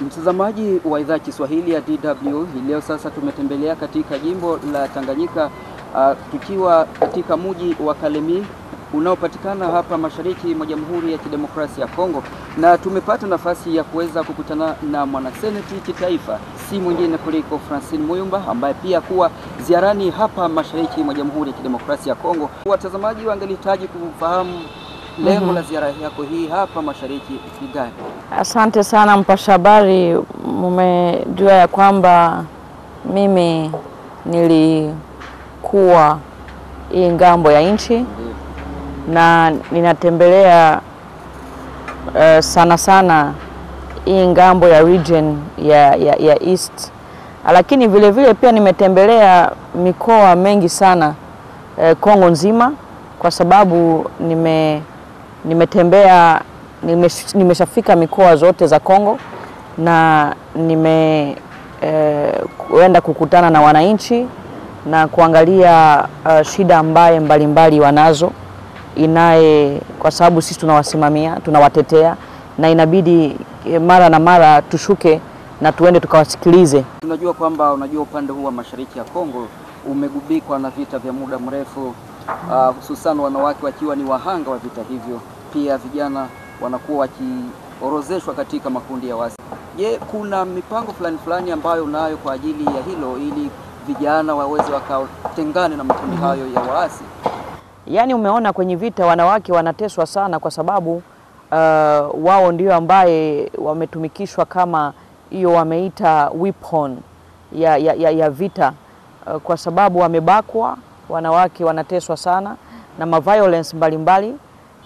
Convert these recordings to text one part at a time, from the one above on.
Mtazamaji wa idhaa Kiswahili ya DW, hii leo sasa tumetembelea katika jimbo la Tanganyika uh, tukiwa katika mji wa Kalemi unaopatikana hapa mashariki mwa Jamhuri ya Kidemokrasia ya Kongo, na tumepata nafasi ya kuweza kukutana na mwanaseneti kitaifa, si mwingine kuliko Francine Muyumba ambaye pia kuwa ziarani hapa mashariki mwa Jamhuri ya Kidemokrasia ya Kongo. Watazamaji wangelihitaji kufahamu lengo la ziara yako hii hapa mashariki ni gani? Asante sana mpasha habari, mmejua ya kwamba mimi nilikuwa hii ng'ambo ya nchi na ninatembelea uh, sana sana hii ng'ambo ya region ya, ya, ya East, lakini vile vile pia nimetembelea mikoa mengi sana uh, Kongo nzima kwa sababu nime nimetembea nimesh, nimeshafika mikoa zote za Kongo na nimeenda e, kukutana na wananchi na kuangalia uh, shida ambaye mbalimbali wanazo inaye, kwa sababu sisi tunawasimamia tunawatetea, na inabidi eh, mara na mara tushuke na tuende tukawasikilize. Tunajua kwamba unajua upande huu wa mashariki ya Kongo umegubikwa na vita vya muda mrefu uh, hususan wanawake wakiwa ni wahanga wa vita hivyo, pia vijana wanakuwa wakiorozeshwa katika makundi ya wasi. Je, kuna mipango fulani fulani ambayo unayo kwa ajili ya hilo ili vijana waweze wakatengane na makundi hayo ya waasi? Yaani, umeona kwenye vita wanawake wanateswa sana kwa sababu uh, wao ndio ambaye wametumikishwa kama hiyo wameita weapon ya, ya, ya, ya vita uh, kwa sababu wamebakwa, wanawake wanateswa sana na maviolence mbalimbali,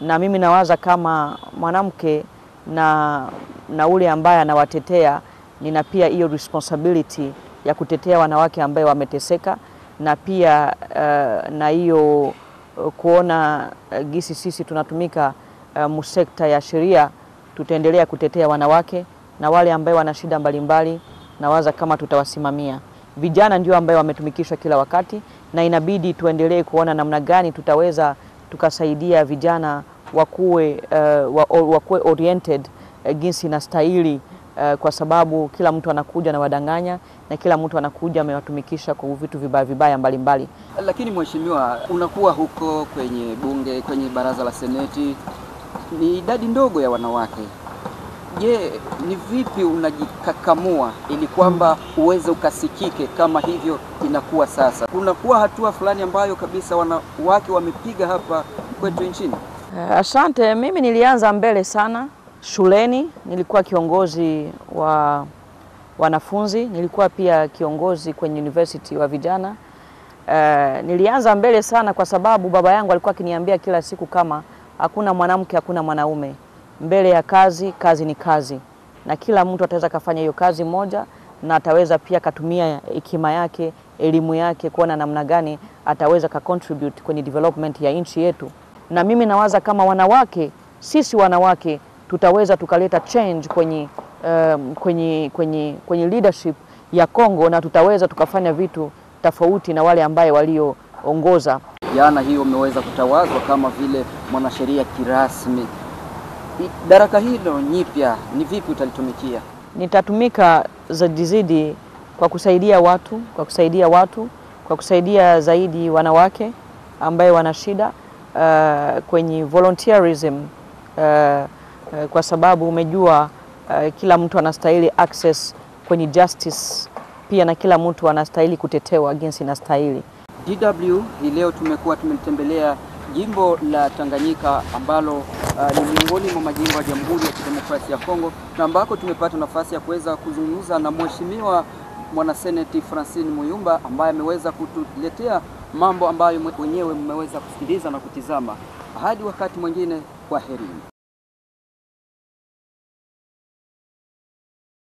na mimi nawaza kama mwanamke na, na ule ambaye anawatetea, nina pia hiyo responsibility ya kutetea wanawake ambaye wameteseka na pia uh, na hiyo uh, kuona uh, gisi sisi tunatumika uh, musekta ya sheria, tutaendelea kutetea wanawake na wale ambaye wana shida mbalimbali, nawaza kama tutawasimamia. Vijana ndio ambaye wametumikishwa kila wakati, na inabidi tuendelee kuona namna gani tutaweza tukasaidia vijana wakuwe, uh, wakuwe oriented uh, jinsi inastahili uh, kwa sababu kila mtu anakuja na wadanganya na kila mtu anakuja amewatumikisha kwa vitu vibaya vibaya mbalimbali. Lakini mheshimiwa, unakuwa huko kwenye bunge, kwenye baraza la seneti, ni idadi ndogo ya wanawake. Je, ni vipi unajikakamua ili kwamba uweze ukasikike kama hivyo inakuwa sasa? Kunakuwa hatua fulani ambayo kabisa wanawake wamepiga hapa kwetu nchini? Uh, asante. Mimi nilianza mbele sana shuleni, nilikuwa kiongozi wa wanafunzi, nilikuwa pia kiongozi kwenye university wa vijana. Uh, nilianza mbele sana kwa sababu baba yangu alikuwa akiniambia kila siku kama hakuna mwanamke hakuna mwanaume, mbele ya kazi, kazi ni kazi, na kila mtu ataweza kafanya hiyo kazi moja, na ataweza pia katumia hekima yake, elimu yake, kuona namna gani ataweza ka contribute kwenye development ya nchi yetu. Na mimi nawaza kama wanawake, sisi wanawake tutaweza tukaleta change kwenye, um, kwenye, kwenye, kwenye leadership ya Kongo na tutaweza tukafanya vitu tofauti na wale ambaye walioongoza. Jana hiyo umeweza kutawazwa kama vile mwanasheria kirasmi. Daraka hilo nyipya ni vipi utalitumikia? Nitatumika zaidi zaidi kwa kusaidia watu, kwa kusaidia watu, kwa kusaidia zaidi wanawake ambaye wana shida uh, kwenye volunteerism uh, uh, kwa sababu umejua uh, kila mtu anastahili access kwenye justice pia na kila mtu anastahili kutetewa jinsi inastahili. DW hii leo tumekuwa tumetembelea jimbo la Tanganyika ambalo uh, ni miongoni mwa majimbo ya Jamhuri ya Kidemokrasia ya Kongo na ambako tumepata nafasi ya kuweza kuzungumza na mheshimiwa mwanaseneti Francine Muyumba ambaye ameweza kutuletea mambo ambayo wenyewe mmeweza kusikiliza na kutizama. Hadi wakati mwingine, kwaherini.